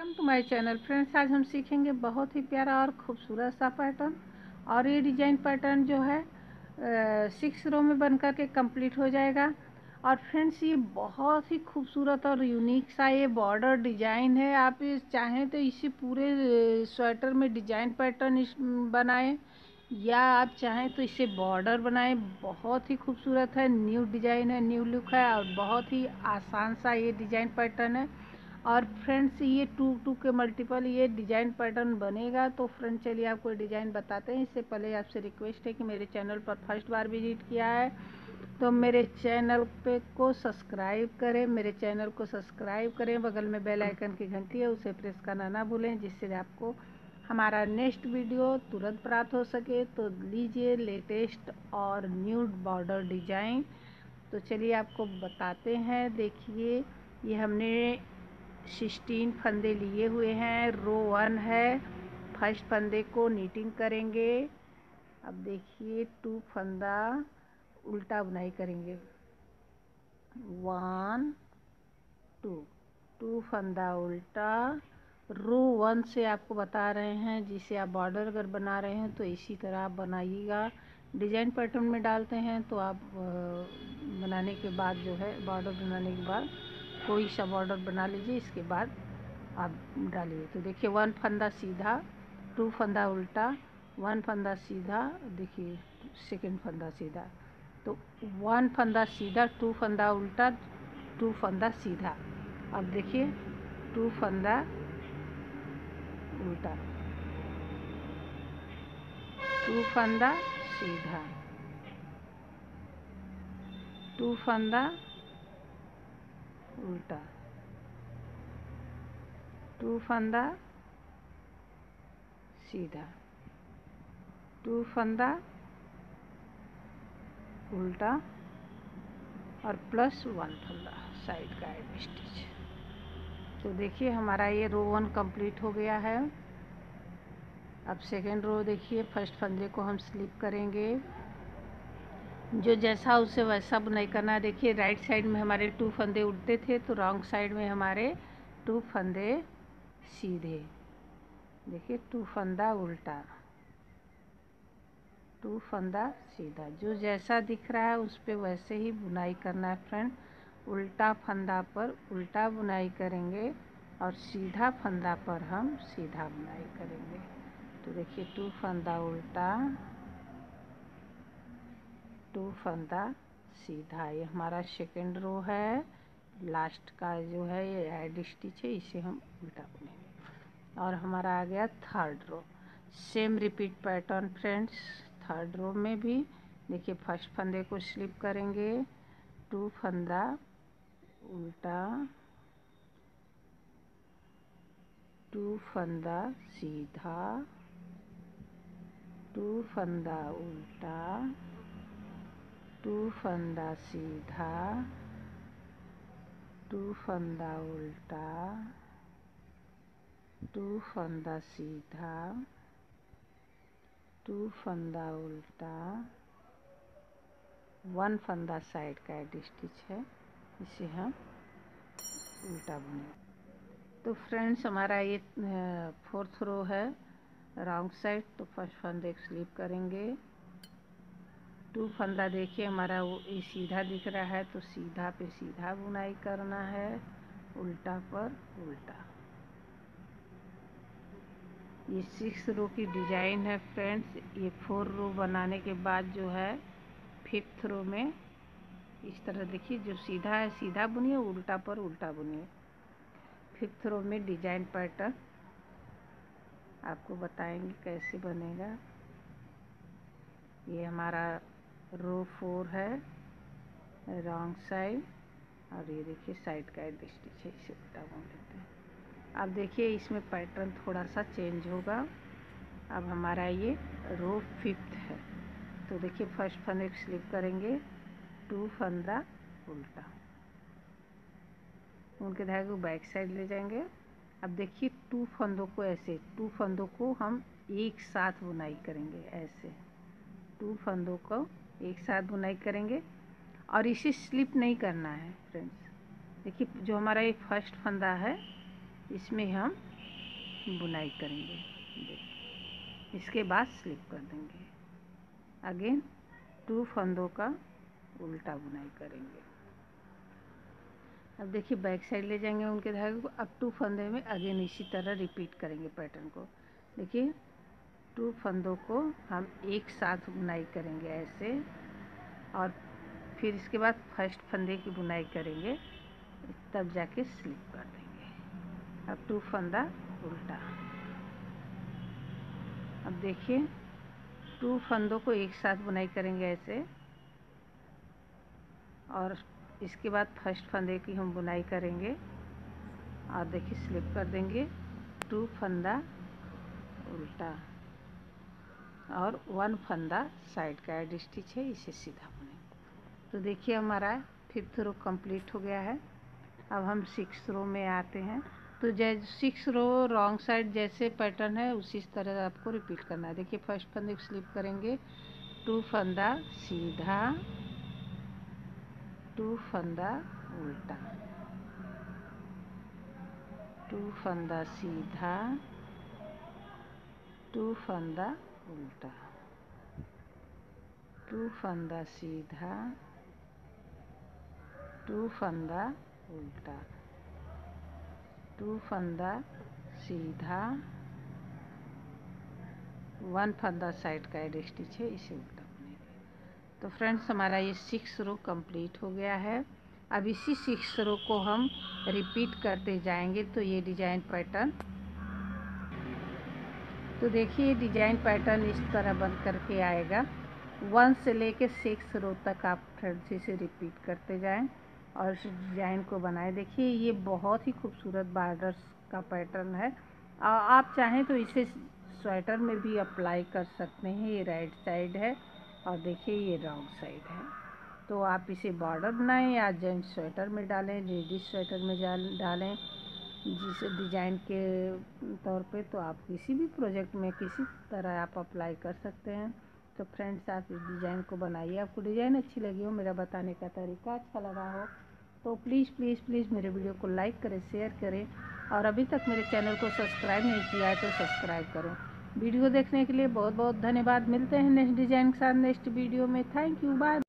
Welcome to my channel friends. आज हम सीखेंगे बहुत ही प्यारा और खूबसूरत सा पैटर्न और ये डिज़ाइन पैटर्न जो है सिक्स रो में बनकर के कंप्लीट हो जाएगा। और फ्रेंड्स ये बहुत ही खूबसूरत और यूनिक सा ये बॉर्डर डिज़ाइन है। आप चाहें तो इसी पूरे स्वेटर में डिज़ाइन पैटर्न बनाएँ, या आप चाहें तो इसे बॉर्डर बनाएँ। बहुत ही खूबसूरत है न्यू डिज़ाइन है न्यू लुक है, और बहुत ही आसान सा ये डिज़ाइन पैटर्न है। और फ्रेंड्स, ये टू टू के मल्टीपल ये डिज़ाइन पैटर्न बनेगा तो फ्रेंड चलिए आपको डिज़ाइन बताते हैं। इससे पहले आपसे रिक्वेस्ट है कि मेरे चैनल पर फ़र्स्ट बार विज़िट किया है तो मेरे चैनल पे को सब्सक्राइब करें, मेरे चैनल को सब्सक्राइब करें, बगल में बेल आइकन की घंटी है, उसे प्रेस करना ना भूलें, जिससे आपको हमारा नेक्स्ट वीडियो तुरंत प्राप्त हो सके। तो लीजिए लेटेस्ट और न्यू बॉर्डर डिज़ाइन। तो चलिए आपको बताते हैं, देखिए, ये हमने सिक्सटीन फंदे लिए हुए हैं। रो वन है। फ़र्स्ट फंदे को नीटिंग करेंगे। अब देखिए, टू फंदा उल्टा बुनाई करेंगे। One, to. टू फंदा उल्टा। रो वन से आपको बता रहे हैं, जिसे आप बॉर्डर अगर बना रहे हैं तो इसी तरह आप बनाइएगा। डिज़ाइन पैटर्न में डालते हैं तो आप बनाने के बाद जो है, बॉर्डर बनाने के बाद कोई सा बॉर्डर बना लीजिए, इसके बाद आप डालिए। तो देखिए, वन फंदा सीधा, टू फंदा उल्टा, वन फंदा सीधा, देखिए, सेकेंड फंदा सीधा। तो वन फंदा सीधा, टू फंदा उल्टा, टू फंदा सीधा। अब देखिए, टू फंदा उल्टा। टू फंदा सीधा। टू फंदा उल्टा। टू फंदा, सीधा। टू फंदा, उल्टा। और प्लस वन फंदा, साइड का एड स्टिच। तो देखिए, हमारा ये रो वन कंप्लीट हो गया है। अब सेकेंड रो देखिए, फ़र्स्ट फंदे को हम स्लिप करेंगे। जो जैसा उसे वैसा बुनाई करना है। देखिए राइट साइड में हमारे टू फंदे उड़ते थे तो रॉन्ग साइड में हमारे टू फंदे सीधे। देखिए टू फंदा उल्टा टू फंदा सीधा। जो जैसा दिख रहा है, उस पर वैसे ही बुनाई करना है फ्रेंड उल्टा फंदा पर उल्टा बुनाई करेंगे और सीधा फंदा पर हम सीधा बुनाई करेंगे। तो देखिए टू फंदा उल्टा टू फंदा, सीधा ये हमारा सेकेंड रो है। लास्ट का जो है ये एड स्टिच है, इसे हम उल्टा बुनेंगे और हमारा आ गया third row same repeat pattern friends third row में भी। देखिए फ़र्स्ट फंदे को स्लिप करेंगे। टू फंदा, उल्टा। टू फंदा, सीधा। टू फंदा, उल्टा। टू फंदा सीधा टू फंदा उल्टा टू फंदा सीधा टू फंदा उल्टा। वन फंदा साइड का एड स्टिच है, इसे हम उल्टा बुने तो फ्रेंड्स, हमारा ये फोर्थ रो है रॉन्ग साइड तो फ़र्स्ट फंदे स्लिप करेंगे। टू फंदा देखिए, हमारा वो ये सीधा दिख रहा है तो सीधा पे सीधा बुनाई करना है, उल्टा पर उल्टा। ये सिक्स रो की डिज़ाइन है फ्रेंड्स। ये फोर रो बनाने के बाद जो है, फिफ्थ रो में इस तरह देखिए, जो सीधा है, सीधा बुनिए, उल्टा पर उल्टा बुनिए। फिफ्थ रो में डिज़ाइन पैटर्न आपको बताएँगे कैसे बनेगा। ये हमारा रो फोर है, रॉन्ग साइड, और ये देखिए साइड का एड स्टिच है इसे उल्टा बुन लेते हैं। अब देखिए, इसमें पैटर्न थोड़ा सा चेंज होगा। अब हमारा ये रो फिफ्थ है। तो देखिए, फ़र्स्ट फंदे स्लिप करेंगे, टू फंदा उल्टा। उनके धागे को बैक साइड ले जाएँगे। अब देखिए, टू फंदों को ऐसे, टू फंदों को हम एक साथ बुनाई करेंगे, ऐसे। टू फंदों को एक साथ बुनाई करेंगे। और इसे स्लिप नहीं करना है फ्रेंड्स देखिए, जो हमारा ये फ़र्स्ट फंदा है, इसमें हम बुनाई करेंगे। इसके बाद स्लिप कर देंगे। अगेन टू फंदों का उल्टा बुनाई करेंगे। अब देखिए बैक साइड ले जाएँगे उनके धागे को। अब टू फंदे में अगेन इसी तरह रिपीट करेंगे पैटर्न को। देखिए टू फंदों को हम एक साथ बुनाई करेंगे ऐसे। और फिर इसके बाद फ़र्स्ट फंदे की बुनाई करेंगे, तब जाके स्लिप कर देंगे। अब टू फंदा उल्टा। अब देखिए, टू फंदों को एक साथ बुनाई करेंगे ऐसे। और इसके बाद फ़र्स्ट फंदे की हम बुनाई करेंगे। और देखिए, स्लिप कर देंगे। टू फंदा उल्टा। और वन फंदा साइड का एड स्टिच है, इसे सीधा बुने तो देखिए हमारा फिफ्थ रो कंप्लीट हो गया है। अब हम सिक्स रो में आते हैं। तो जैसे सिक्स रो रॉन्ग साइड जैसे पैटर्न है, उसी तरह आपको रिपीट करना है। देखिए फ़र्स्ट फंदे को स्लिप करेंगे। टू फंदा सीधा, टू फंदा उल्टा, टू फंदा सीधा, टू फंदा उल्टा। टू फंदा सीधा। टू फंदा उल्टा। टू फंदा सीधा। वन फंदा साइड का एड स्टिच है इसे उल्टा बुनेंगे तो फ्रेंड्स, हमारा ये सिक्स रो कंप्लीट हो गया है। अब इसी सिक्स रो को हम रिपीट करते जाएँगे तो ये डिज़ाइन पैटर्न तो देखिए डिज़ाइन पैटर्न इस तरह बन करके आएगा। वन से लेके सिक्स रो तक आप फ्रेंड्स इसे रिपीट करते जाएँ और इस डिज़ाइन को बनाए। देखिए, ये बहुत ही खूबसूरत बार्डर्स का पैटर्न है। आप चाहें तो इसे स्वेटर में भी अप्लाई कर सकते हैं। ये राइट साइड है और देखिए, ये रॉन्ग साइड है। तो आप इसे बॉर्डर बनाएँ या जेंट्स स्वेटर में डालें, लेडीज़ स्वेटर में डालें। जिस डिज़ाइन के तौर पे तो आप किसी भी प्रोजेक्ट में किसी तरह आप अप्लाई कर सकते हैं। तो फ्रेंड्स, आप इस डिज़ाइन को बनाइए। आपको डिज़ाइन अच्छी लगी हो, मेरा बताने का तरीका अच्छा लगा हो तो प्लीज़ प्लीज़ प्लीज़ मेरे वीडियो को लाइक करें शेयर करें और अभी तक मेरे चैनल को सब्सक्राइब नहीं किया है तो सब्सक्राइब करो। वीडियो देखने के लिए बहुत बहुत धन्यवाद। मिलते हैं नेक्स्ट डिज़ाइन के साथ नेक्स्ट वीडियो में। Thank you bye